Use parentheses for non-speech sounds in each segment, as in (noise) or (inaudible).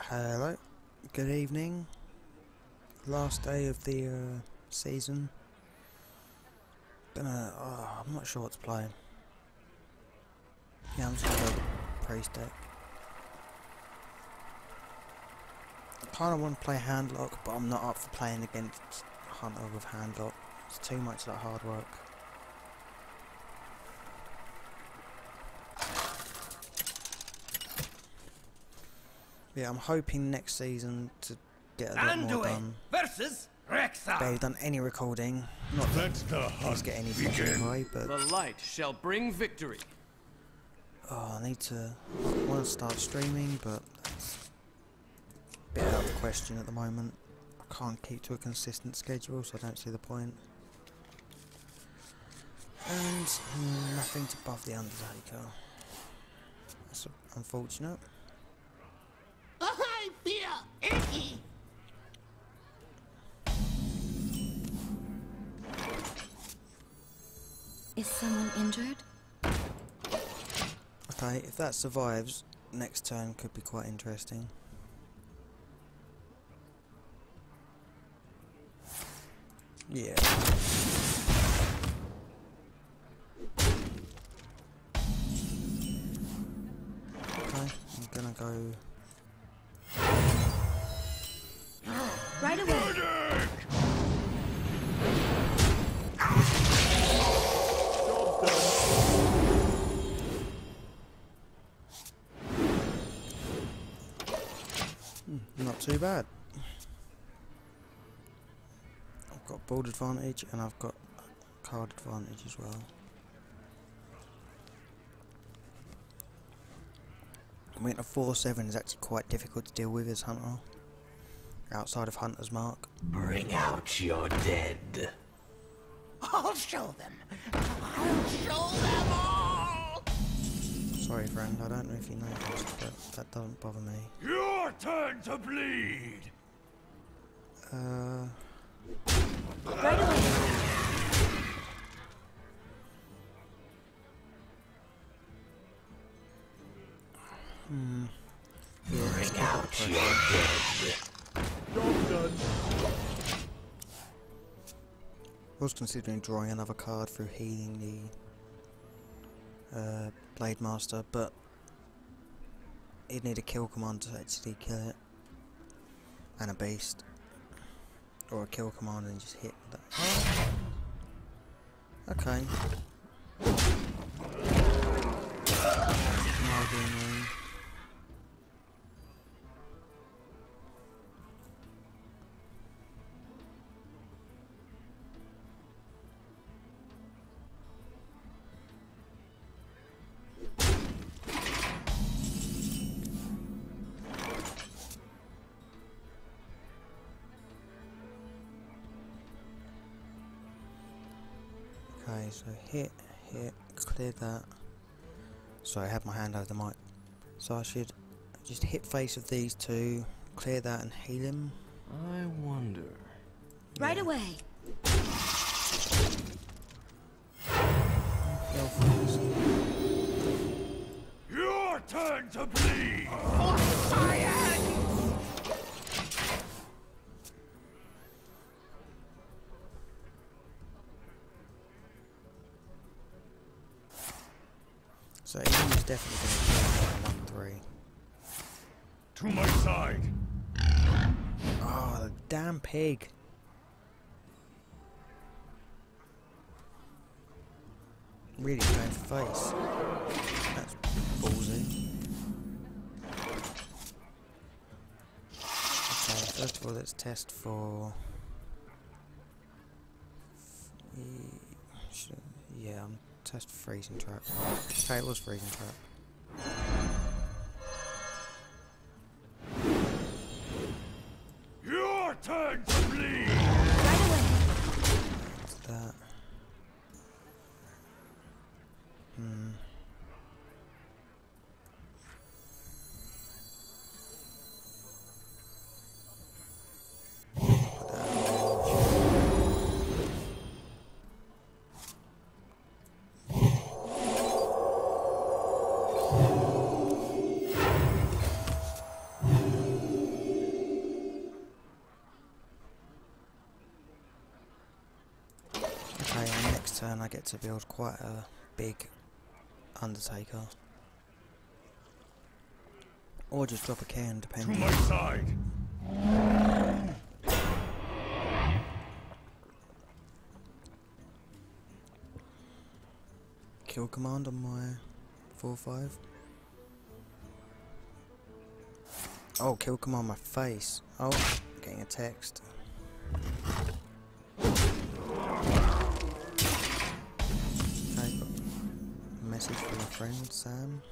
Hello, good evening. Last day of the uh, season. Gonna, oh, I'm not sure what to play. Yeah, I'm just gonna go with priest deck. I kinda want to play handlock, but I'm not up for playing against Hunter with handlock. It's too much of that hard work. Yeah, I'm hoping next season to get a lot more done. versus Rexxar. Barely done any recording. Not that Let the I hunt get any footage begin. anyway, but The light shall bring victory. oh, I need to. I want to start streaming, but that's a bit out of the question at the moment. I can't keep to a consistent schedule, so I don't see the point. And mm, nothing to buff the Undertaker. That's unfortunate. Is someone injured? Okay, if that survives, next turn could be quite interesting. Yeah. Not too bad. I've got board advantage and I've got card advantage as well. I mean, a 4-7 is actually quite difficult to deal with as Hunter. Outside of Hunter's Mark. Bring out your dead. I'll show them. I'll show them all. Sorry, friend, I don't know if you noticed, but that doesn't bother me. Your turn to bleed. Uh, Right away. hmm. Bring out your dead. I was considering drawing another card through healing the uh, Blade Master, but he'd need a kill command to actually kill it. And a beast. Or a kill command and just hit that. (gasps) Okay. Okay, so hit, hit, clear that. Sorry, I have my hand over the mic. So I should just hit face of these two, clear that and heal him. I wonder. Right away. Your turn to bleed. So he's definitely going to one three. To my side. Oh, the damn pig. Really for face. That's ballsy. Okay, first of all, let's test for. Yeah, I'm test freezing trap. Okay, it was freezing trap. To build quite a big Undertaker. Or just drop a can, depending. To my side! Kill command on my 4-5. Oh, kill command on my face. Oh, getting a text. Message from my friend Sam.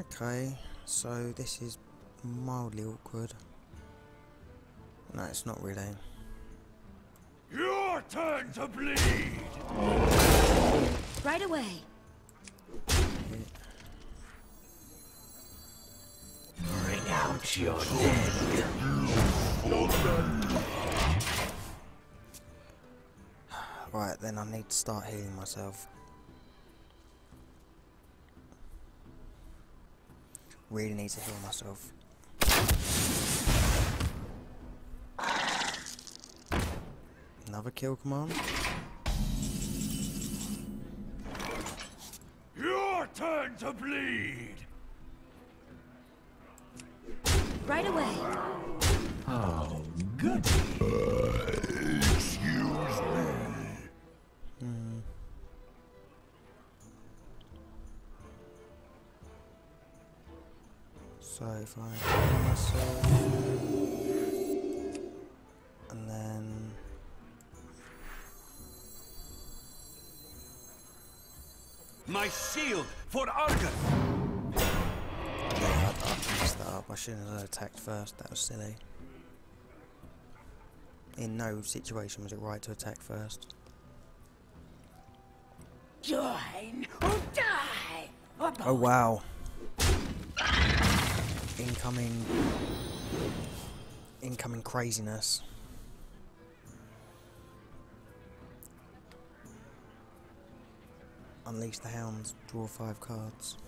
Okay, so this is mildly awkward. No, it's not really. Your turn to bleed! Right away. Bring out your dead. Right, then I need to start healing myself. Really need to heal myself. Another kill command. Your turn to bleed! Right away. Oh, good. If I heal myself, and then My shield for Argus! yeah, I, I messed that up. I shouldn't have attacked first. That was silly. In no situation was it right to attack first. Join or die! Or Oh wow. Incoming incoming craziness. Unleash the hounds, draw five cards.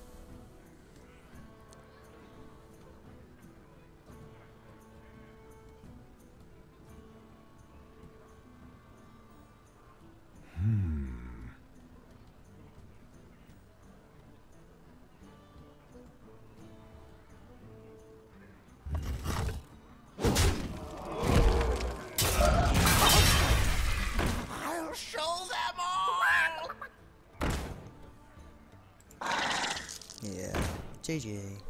GG.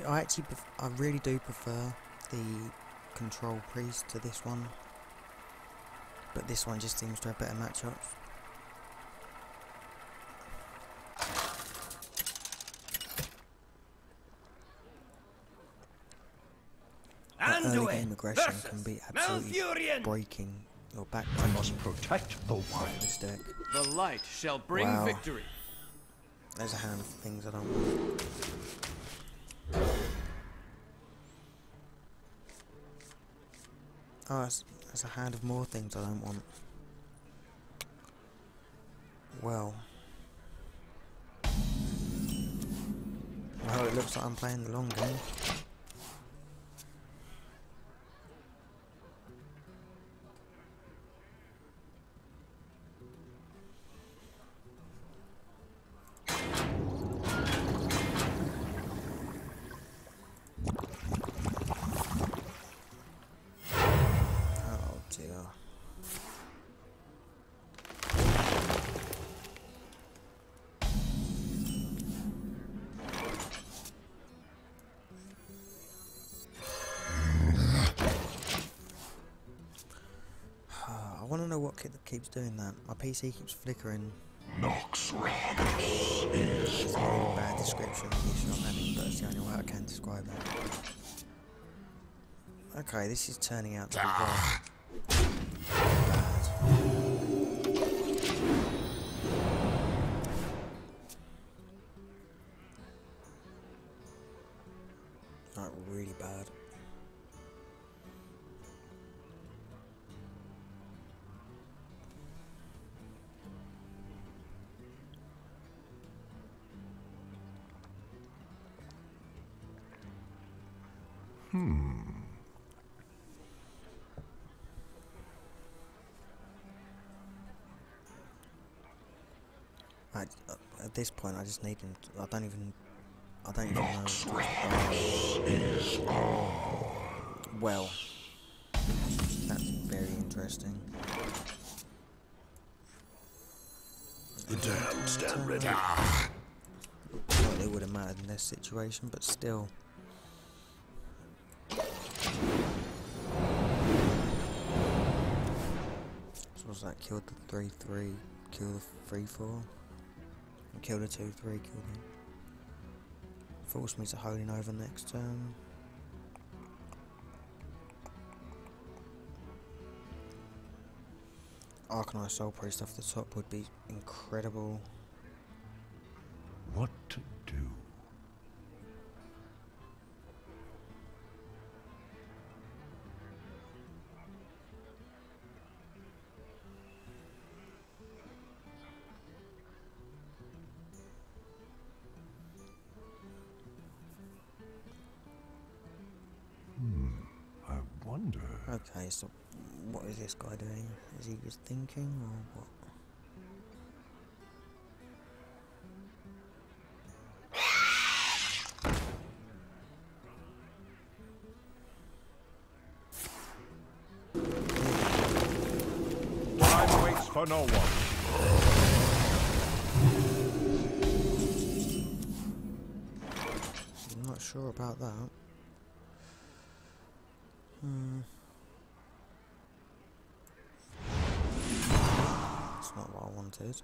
See, I actually, pref- I really do prefer the control priest to this one, but this one just seems to have better matchups. That And early away. game aggression Versus can be absolutely Malfurion. breaking your backbone Must protect the wild. this deck. The light shall bring Wow. victory. There's a hand of things I don't want. Oh, there's, there's a hand of more things I don't want. Well. Well, it looks like I'm playing the long game. What keeps doing that. My PC keeps flickering. Nox It's a really bad description of the issue I'm having, but it's the only way I can describe it. Okay, this is turning out to be well. I, uh, at this point, I just need him. To, I don't even. I don't even know. Well, that's very interesting. The damned stand ready. That it would have mattered in this situation, but still. Killed the 3 3, killed the 3 4, killed the 2 3, killed him. Forced me to holding over next turn. Auchenai Soulpriest off the top would be incredible. What Okay, so what is this guy doing? Is he just thinking or what? Time waits for no one. Not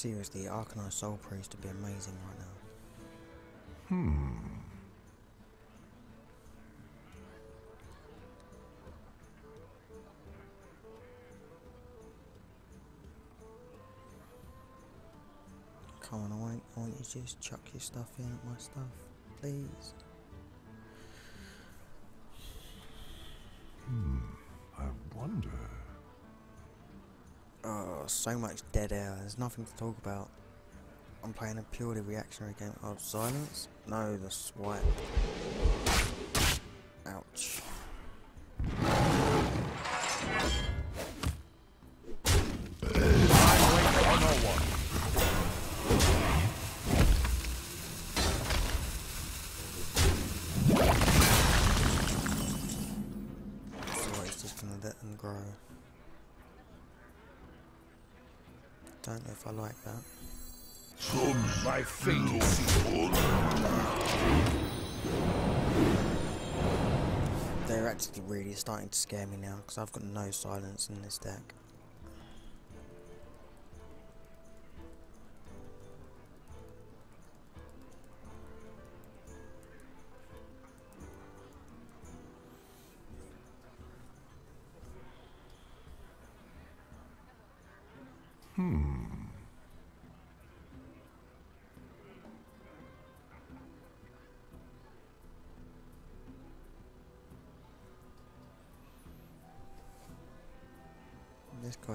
Seriously, Auchenai Soulpriest would be amazing right now. Hmm. Come on, I want, I want you to just chuck your stuff in at my stuff, please. Hmm, I wonder. Oh, so much dead air. There's nothing to talk about. I'm playing a purely reactionary game. Oh, silence? No, the swipe. If I like that. My. They're actually really starting to scare me now because I've got no silence in this deck.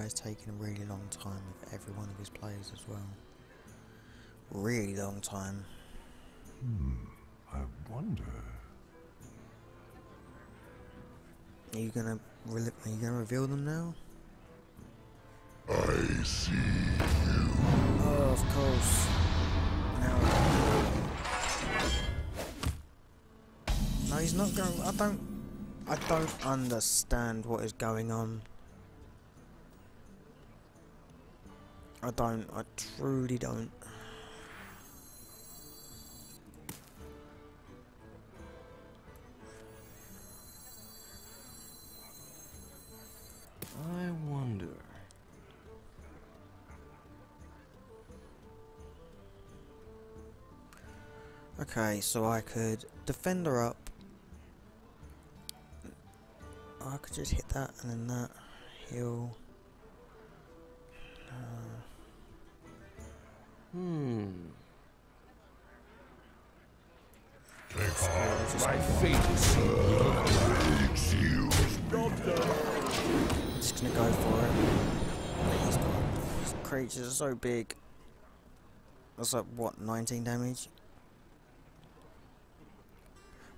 Guy's taking a really long time with every one of his plays as well. Really long time. Hmm, I wonder. Are you gonna re- are you gonna reveal them now? I see. Oh, of course. Now. No, he's not going. I don't. I don't understand what is going on. I don't. I truly don't. I wonder. Okay, so I could defend her up. I could just hit that and then that. Heal. Uh, Hmm. My fate is sealed. I'm just gonna go for it. He's got his creatures are so big. That's like what, 19 damage?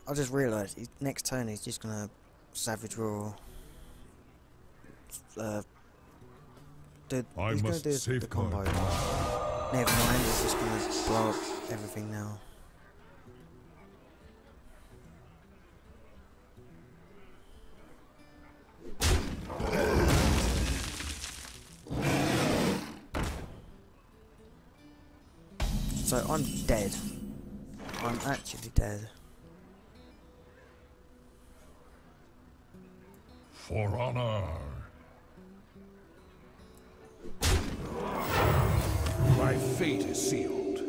I just realised next turn he's just gonna savage roar. Uh, do, I he's gonna must do the combo. Never mind, he's just gonna blow up everything now. So I'm dead. I'm actually dead. For honor. My fate is sealed.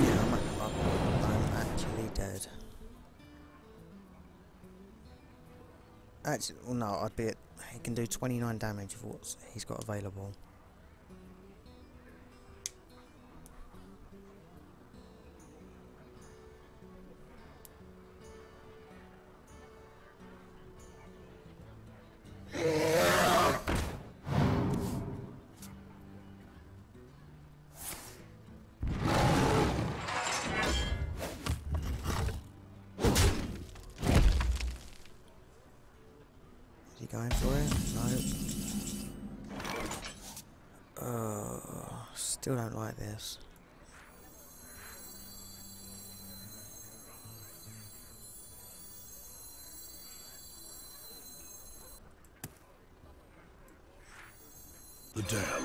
Yeah, I'm, actually dead. Actually, well, no, I'd be at. He can do 29 damage of what he's got available.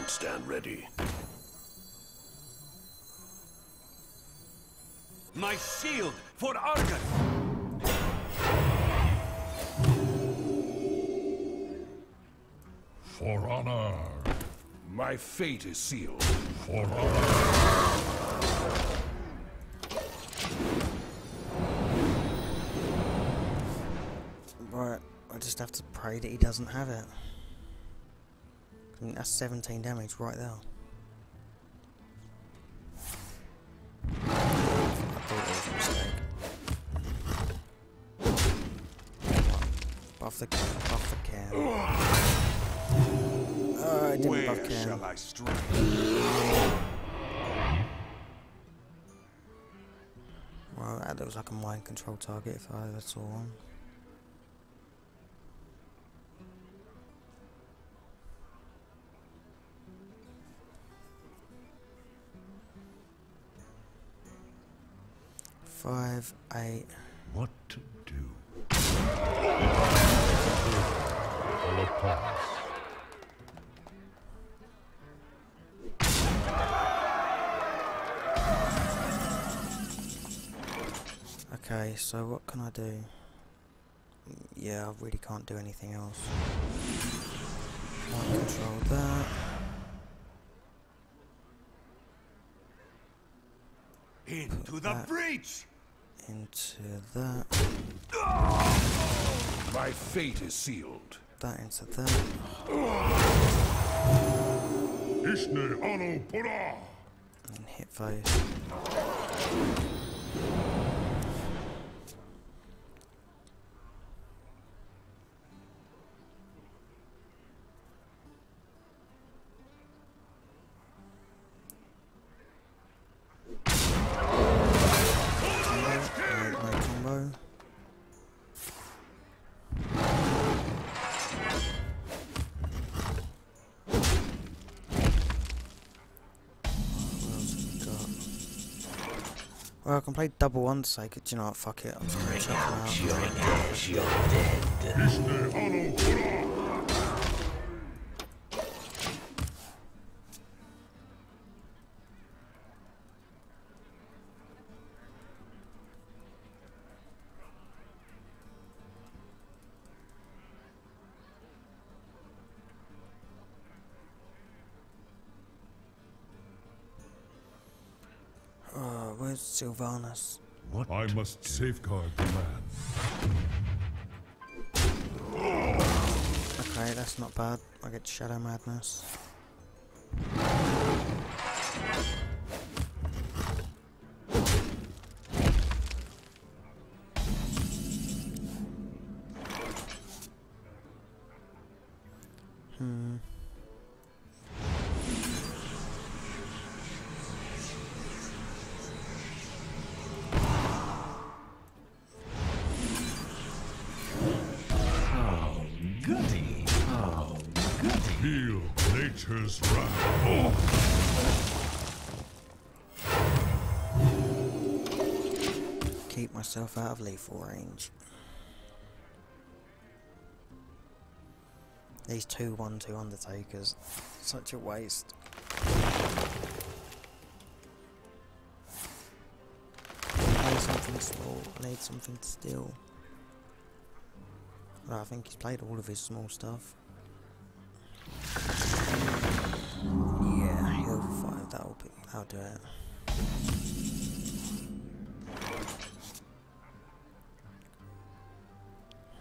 The damned stand ready. My shield for Argus! For honor. My fate is sealed. For honor. Right, I just have to pray that he doesn't have it. I mean, that's 17 damage right there. I thought it was a mistake. Come on, Buff the can, buff the can. Oh, I didn't buff can. I? Well, that looks like a mind control target if I ever saw one. Five, eight. What to do? All apart. Okay, so what can I do? Yeah, I really can't do anything else. Can't control that. Into the that- breach! Into that. My fate is sealed. That into that. Ishne Ano Pura! And hit face. Well, I can play double one sake. Do you know what? Fuck it. I'm just gonna chuck him out. You're dead. You're dead. Ishne Ano Pura! Sylvanas. What? I must safeguard the land. Okay, that's not bad. I get Shadow Madness. Nature's wrath. Keep myself out of lethal range. These two one two Undertakers. Such a waste. Play something small. I need something steal. Well, I think he's played all of his small stuff. Yeah, he'll five. That'll be. That'll do it.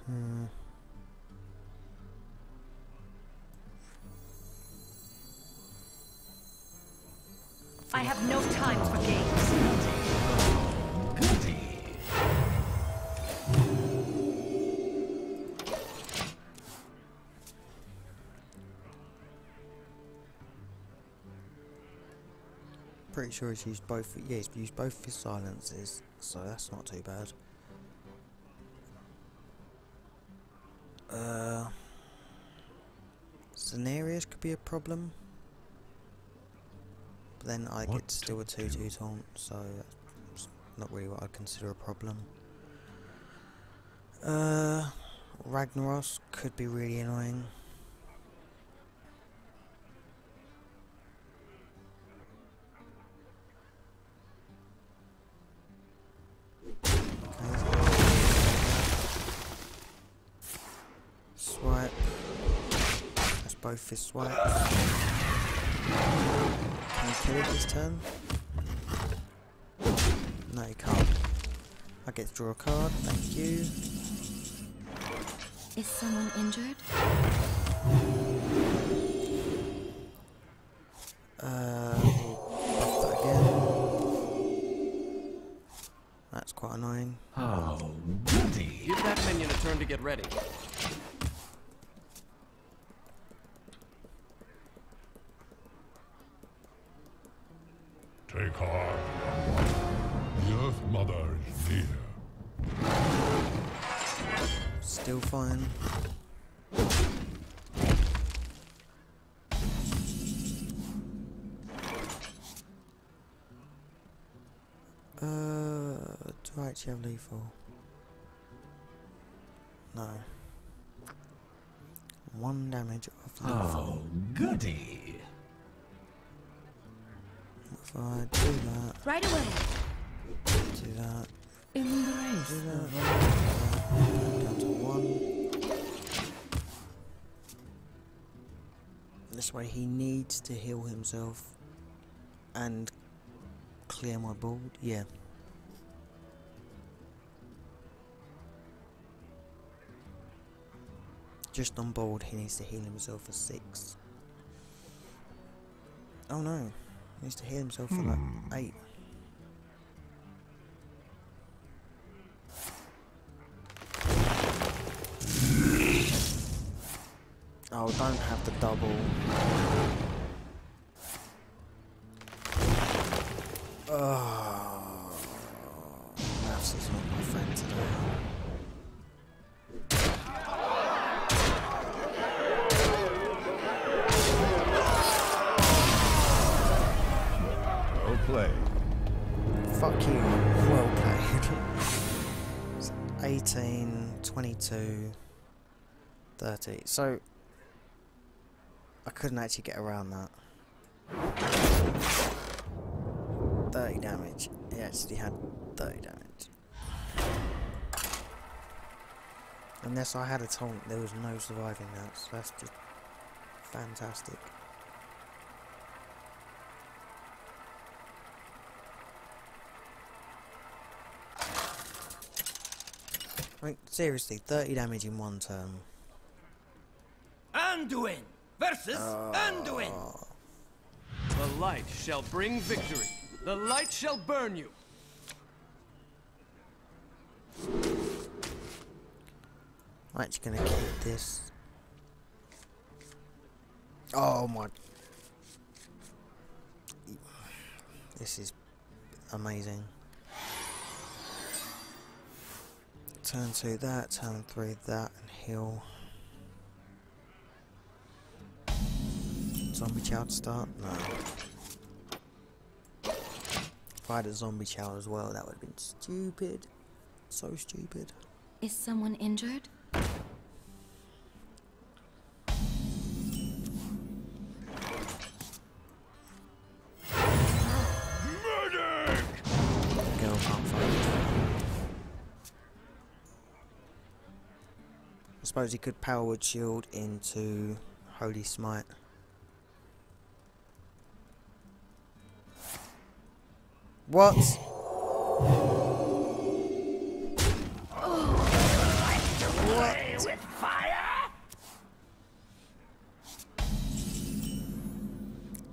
Hmm. I have no time for games. Pretty sure he's used both. Yeah, he's used both his silences, so that's not too bad. Uh, Cenarius could be a problem. But then I What get still a 2 2 do? taunt, so that's not really what I'd consider a problem. Uh, Ragnaros could be really annoying. Both his swipes. Can you kill it this turn? No, you can't. I get to draw a card, thank you. Is someone injured? Uh, we'll that again. That's quite annoying. Oh, goody. Give that minion a turn to get ready. Do I actually have lethal? No. One damage of lethal. Oh, goody. If I do that, Right away. do that, Embrace. do that, do that, down to one. This way he needs to heal himself and clear my board. Yeah. Just on board, he needs to heal himself for six. Oh no, he needs to heal himself for like hmm. eight. Oh, don't have the double. Well played. Fuck you. Well played. (laughs) 18, 22, 30. So, I couldn't actually get around that. 30 damage. He actually had 30 damage. Unless I had a taunt, there was no surviving that, so that's just fantastic. Mean, seriously, 30 damage in one turn. Anduin versus ah. Anduin. The light shall bring victory. The light shall burn you. I'm actually gonna keep this. Oh my. This is amazing. Turn two that, turn three that, and heal. Zombie child start? No. Had a zombie child as well, that would have been stupid. So stupid. Is someone injured? Suppose he could power word shield into Holy Smite. What?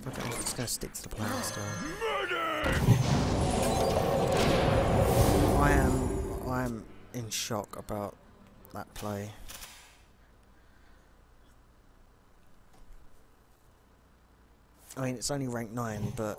I'm just gonna stick to the plan still. I am I am in shock about that play. I mean it's only rank nine, but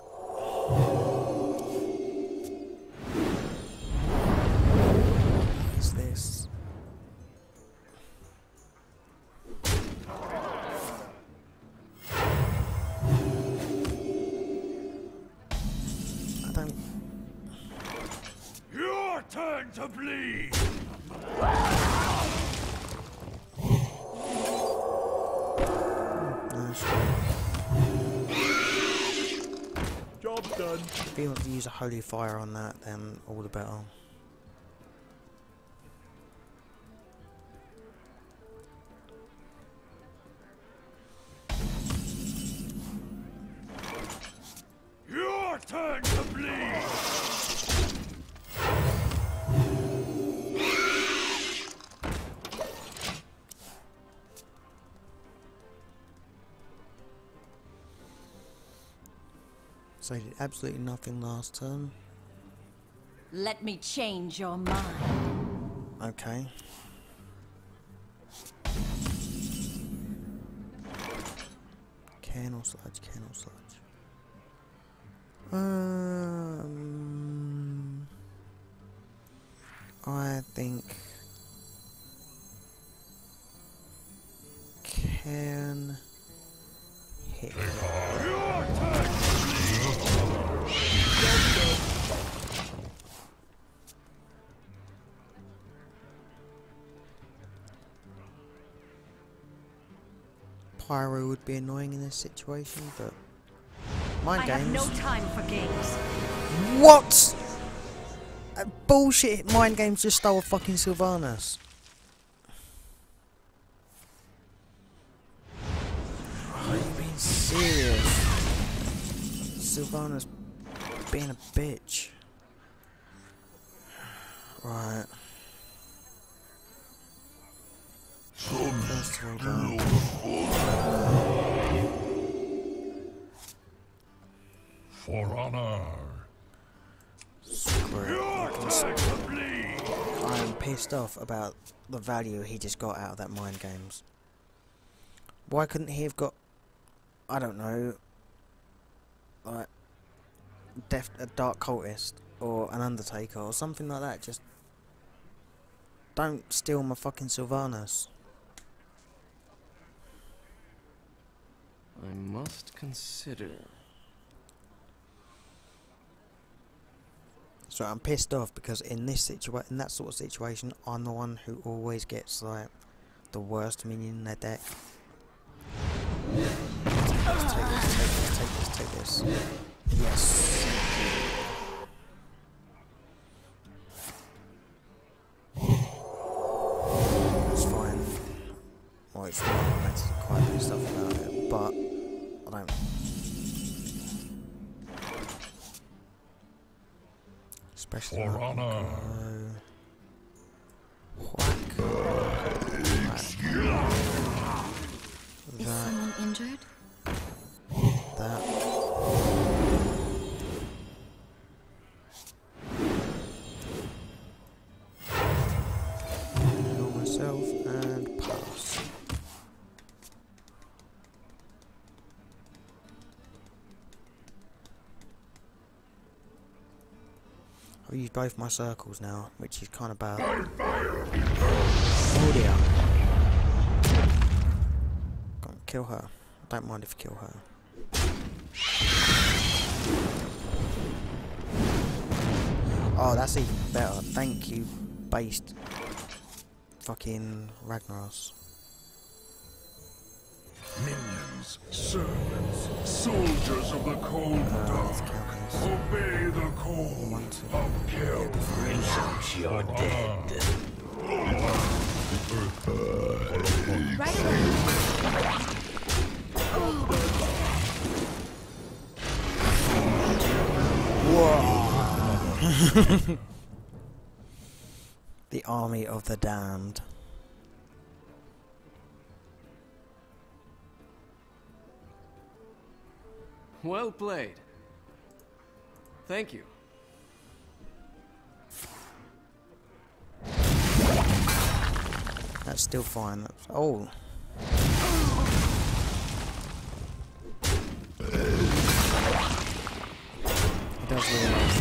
holy fire on that, then all the better. So he did absolutely nothing last turn. Let me change your mind. Okay. Can or sludge, can or sludge. Um, I think can hit. Pyro would be annoying in this situation, but I mind have games. no time for games. What? Uh, bullshit! Mind games just stole fucking Sylvanas. Are you being serious? Sylvanas being a bitch. Right. For honor. I'm pissed off about the value he just got out of that mind games. Why couldn't he have got, I don't know, like, def- a dark cultist or an undertaker or something like that? Just don't steal my fucking Sylvanas. I must consider. So I'm pissed off because in this situation, in that sort of situation, I'm the one who always gets like the worst minion in their deck. Especially For honor. Both my circles now, which is kind of bad. Oh dear. On, kill her. Don't mind if you kill her. Oh, that's even better. Thank you, based. Fucking Ragnaros. Minions, servants, soldiers of the cold Uh, dark. Let's count this. Obey the call One, two, of kill. Research your dead. Right away. The army of the damned. Well played. Thank you. That's still fine. That's, oh. He does realise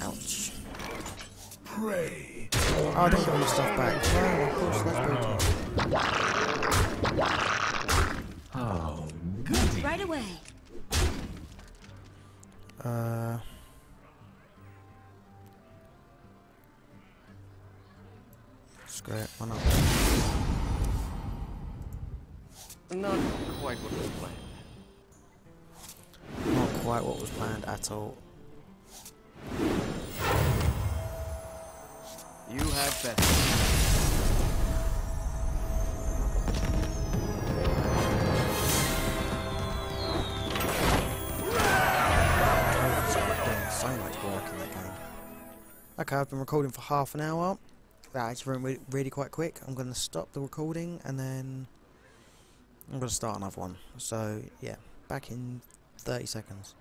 Ouch. Pray. Oh, I didn't get all the stuff back. No, of course, that's brutal. Oh, goody. Right away. Uh. Screw it, why not? Not quite what was planned. Not quite what was planned at all. You have better. I've been recording for half an hour. That actually really quite quick. I'm going to stop the recording and then I'm going to start another one. So, yeah, back in 30 seconds.